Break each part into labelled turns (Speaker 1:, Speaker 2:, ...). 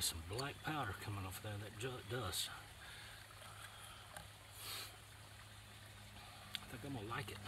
Speaker 1: some black powder coming off there, that dust. I think I'm gonna like it.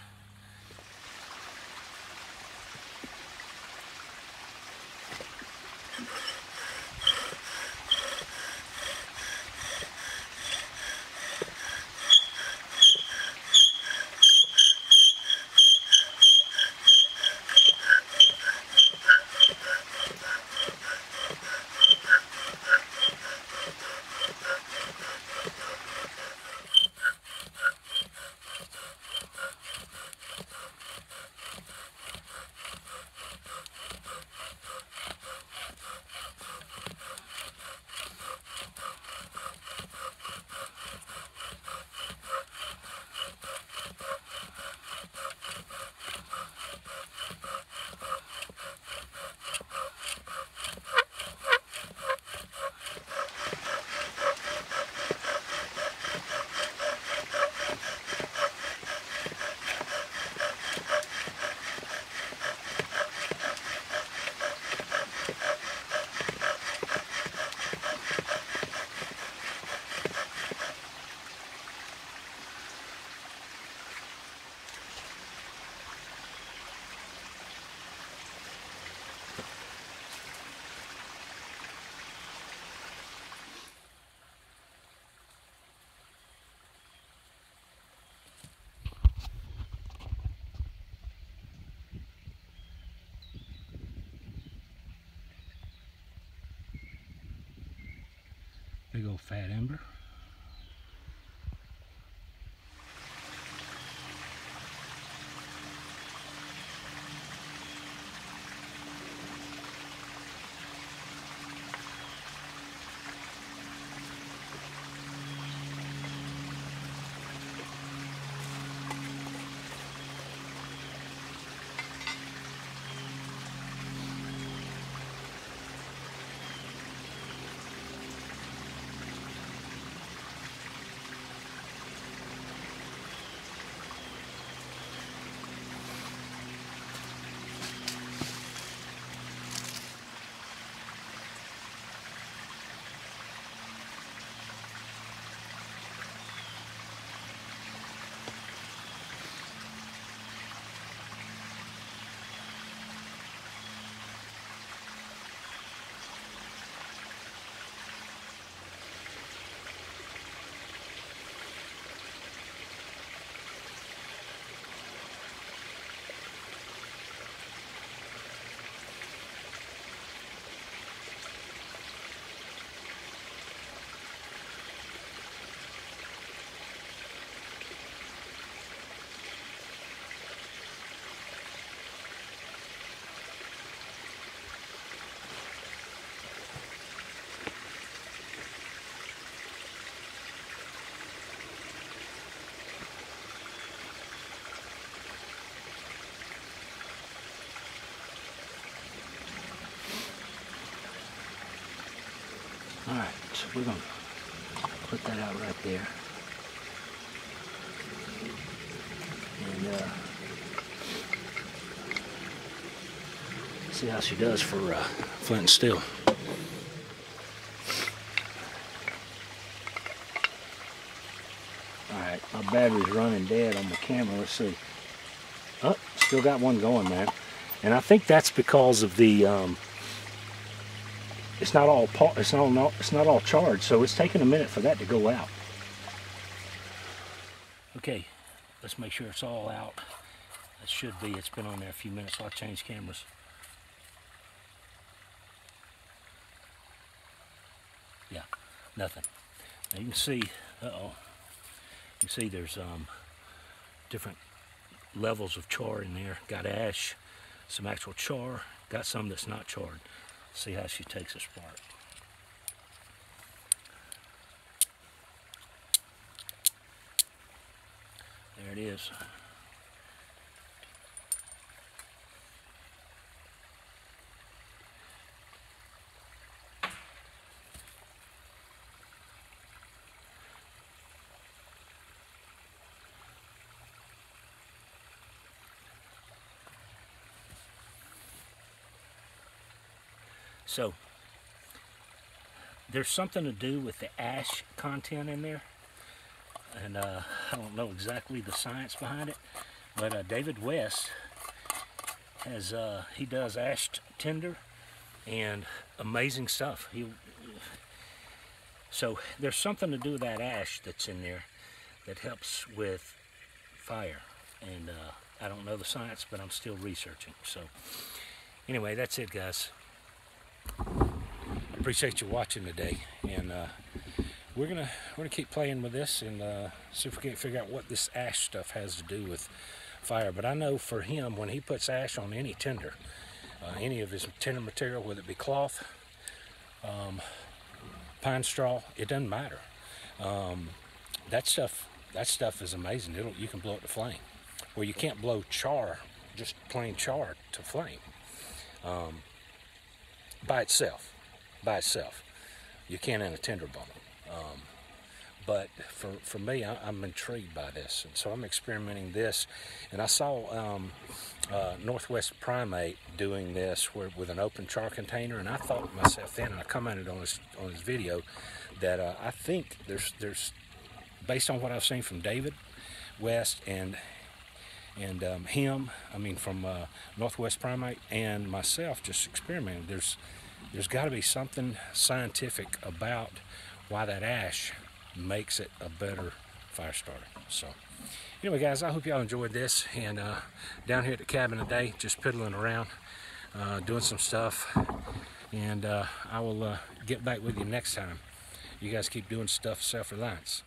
Speaker 1: Big old fat ember. All we're gonna put that out right there. And uh, see how she does for uh, flint and steel. All right, my battery's running dead on the camera. Let's see. Oh, still got one going, man. And I think that's because of the um, it's not all it's not it's not all charged, so it's taking a minute for that to go out. Okay, let's make sure it's all out. It should be. It's been on there a few minutes, so I'll change cameras. Yeah, nothing. Now you can see. Uh oh. You can see there's um, different levels of char in there. Got ash, some actual char. Got some that's not charred. See how she takes a spark. There it is. So, there's something to do with the ash content in there. And uh, I don't know exactly the science behind it, but uh, David West has uh, he does ash tinder and amazing stuff. He so there's something to do with that ash that's in there that helps with fire. And uh, I don't know the science, but I'm still researching. So anyway, that's it, guys. Appreciate you watching today, and uh, we're gonna we're gonna keep playing with this and uh, see if we can figure out what this ash stuff has to do with fire. But I know for him, when he puts ash on any tinder, uh, any of his tinder material, whether it be cloth, um, pine straw, it doesn't matter. Um, that stuff that stuff is amazing. It'll you can blow it to flame. Well, you can't blow char, just plain char to flame um, by itself. By itself, you can in a tinder bone. Um, but for, for me, I, am intrigued by this, and so I'm experimenting this. And I saw um, uh, Northwest Primate doing this where, with an open char container, and I thought to myself then, and I commented on his on his video, that uh, I think there's there's based on what I've seen from David West and and um, him, I mean from uh, Northwest Primate and myself, just experimenting. There's there's got to be something scientific about why that ash makes it a better fire starter. So anyway, guys, I hope y'all enjoyed this. And uh, down here at the cabin today, just piddling around, uh, doing some stuff. And uh, I will uh, get back with you next time. You guys keep doing stuff self-reliance.